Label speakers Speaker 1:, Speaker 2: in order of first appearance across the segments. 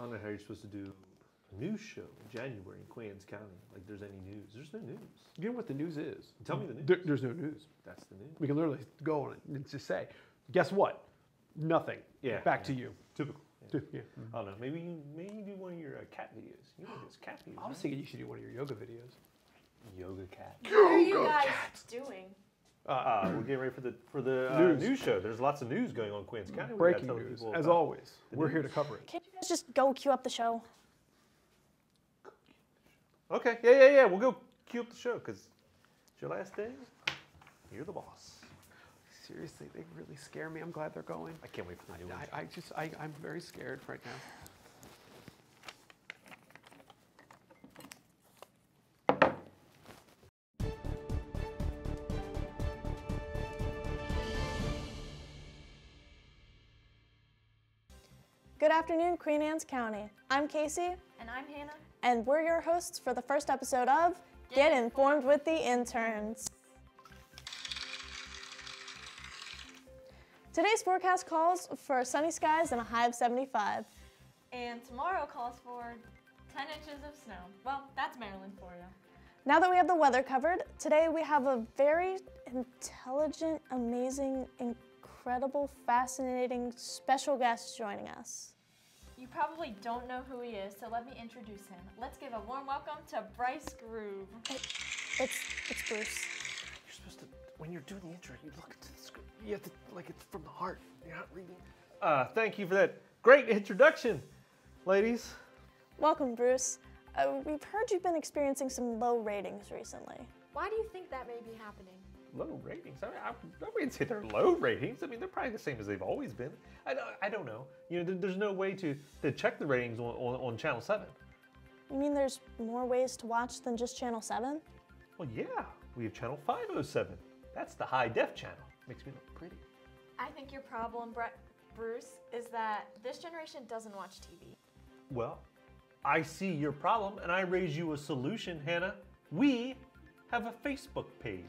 Speaker 1: I don't know how you're supposed to do a news show in January in Queen Anne's County. Like, there's any news. There's no news.
Speaker 2: You know what the news is?
Speaker 1: Tell me the news.
Speaker 2: There, there's no news.
Speaker 1: That's the news.
Speaker 2: We can literally go on it and just say, guess what? Nothing.
Speaker 1: Yeah,
Speaker 2: Back
Speaker 1: yeah.
Speaker 2: to you.
Speaker 1: Typical. Yeah.
Speaker 2: Yeah.
Speaker 1: I don't know. Maybe you, maybe you do one of your uh, cat videos. You know this cat videos.
Speaker 2: I was
Speaker 1: right?
Speaker 2: thinking you should do one of your yoga videos.
Speaker 1: yoga cat.
Speaker 3: What are you guys doing?
Speaker 1: Uh, we're getting ready for the for the uh,
Speaker 2: News.
Speaker 1: news. show. There's lots of news going on in Queen Anne's County.
Speaker 2: Breaking
Speaker 1: tell
Speaker 2: news, as always. We're here to cover it.
Speaker 3: Can't you guys just go cue up the show?
Speaker 1: Okay, yeah, yeah, yeah. We'll go cue up the show because it's your last day. You're the boss.
Speaker 2: Seriously, they really scare me. I'm glad they're going.
Speaker 1: I can't wait for the new one.
Speaker 2: I, I just, I, I'm very scared right now.
Speaker 3: Good afternoon, Queen Anne's County. I'm Casey,
Speaker 4: And I'm Hannah.
Speaker 3: and we're your hosts for the first episode of Get Informed with the Interns. Today's forecast calls for sunny skies and a high of 75.
Speaker 4: And tomorrow calls for 10 inches of snow. Well, that's Maryland for you.
Speaker 3: Now that we have the weather covered, today we have a very intelligent, amazing, incredible, fascinating special guest joining us.
Speaker 4: You probably don't know who he is, so let me introduce him. Let's give a warm welcome to Bryce Groove.
Speaker 3: It's it's Bruce.
Speaker 1: You're supposed to, when you're doing the intro, you look at the script. You have to, like, it's from the heart. You're not reading. Uh, thank you for that great introduction, ladies.
Speaker 3: Welcome, Bruce. Uh, we've heard you've been experiencing some low ratings recently.
Speaker 4: Why do you think that may be happening?
Speaker 1: Low ratings. I, mean, I, I wouldn't say they're low ratings. I mean, they're probably the same as they've always been. I, don't- I don't know. You know, there, there's no way to, to check the ratings on, on, on Channel 7.
Speaker 3: You mean there's more ways to watch than just Channel 7?
Speaker 1: Well, yeah, we have Channel 507. That's the high def channel. Makes me look pretty.
Speaker 4: I think your problem, Bre- Bruce, is that this generation doesn't watch TV.
Speaker 1: Well, I see your problem and I raise you a solution, Hannah. We have a Facebook page.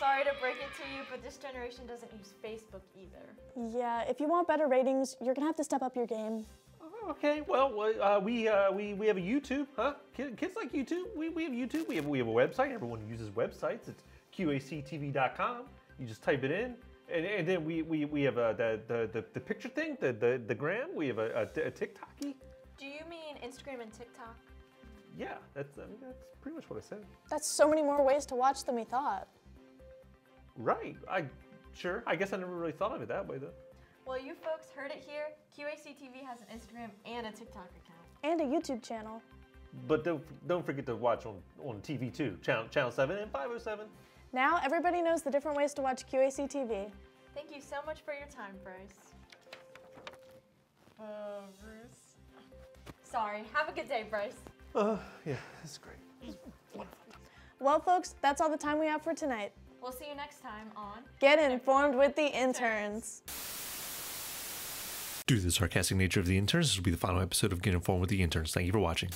Speaker 4: Sorry to break it to you, but this generation doesn't use Facebook either.
Speaker 3: Yeah, if you want better ratings, you're gonna have to step up your game.
Speaker 1: Oh, Okay, well, well, uh, we, uh, we we have a YouTube, huh? Kids, kids like YouTube. We, we have YouTube. We have we have a website. Everyone uses websites. It's qactv.com. You just type it in, and, and then we, we, we have uh, the, the, the the picture thing, the the, the gram. We have a, a, a TikToky.
Speaker 4: Do you mean Instagram and TikTok?
Speaker 1: Yeah, that's I mean, that's pretty much what I said.
Speaker 3: That's so many more ways to watch than we thought.
Speaker 1: Right. I sure. I guess I never really thought of it that way though.
Speaker 4: Well, you folks heard it here. QAC TV has an Instagram and a TikTok account.
Speaker 3: And a YouTube channel.
Speaker 1: But don't don't forget to watch on on TV too. Channel Channel Seven and Five Hundred Seven.
Speaker 3: Now everybody knows the different ways to watch QAC TV.
Speaker 4: Thank you so much for your time, Bryce. Uh, Bruce. Sorry. Have a good day, Bryce.
Speaker 1: Uh, yeah, that's great.
Speaker 3: Well, folks, that's all the time we have for tonight.
Speaker 4: We'll see you next time on
Speaker 3: Get informed with the interns.
Speaker 5: Due to the sarcastic nature of the interns, this will be the final episode of Get Informed with the Interns. Thank you for watching.